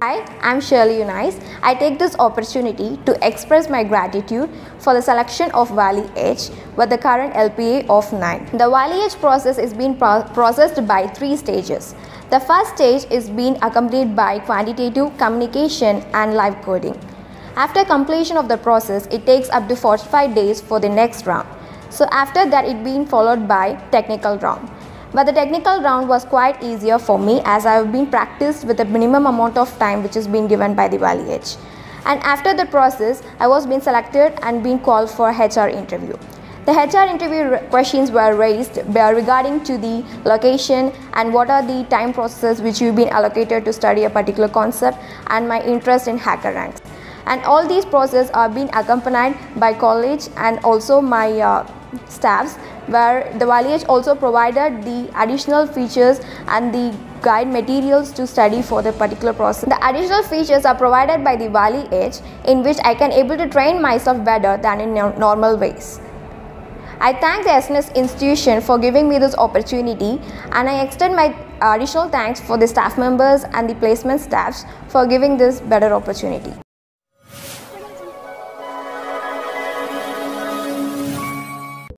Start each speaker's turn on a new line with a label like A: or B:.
A: Hi, I'm Shirly Eunice. I take this opportunity to express my gratitude for the selection of Wiley Edge with the current LPA of 9. The Wiley Edge process is being pro- processed by three stages. The first stage is being accompanied by quantitative communication and live coding. After completion of the process, it takes up to 45 days for the next round. So after that, it being followed by technical round. But the technical round was quite easier for me as I have been practiced with a minimum amount of time which is being given by the Wiley. And after the process, I was being selected and being called for HR interview. The HR interview questions were raised regarding to the location and what are the time processes which you've been allocated to study a particular concept and my interest in hacker ranks. And all these processes are being accompanied by college and also my uh, staffs where the Wiley Edge also provided the additional features and the guide materials to study for the particular process. The additional features are provided by the Wiley Edge in which I can able to train myself better than in normal ways. I thank the SNS institution for giving me this opportunity and I extend my additional thanks for the staff members and the placement staffs for giving this better opportunity.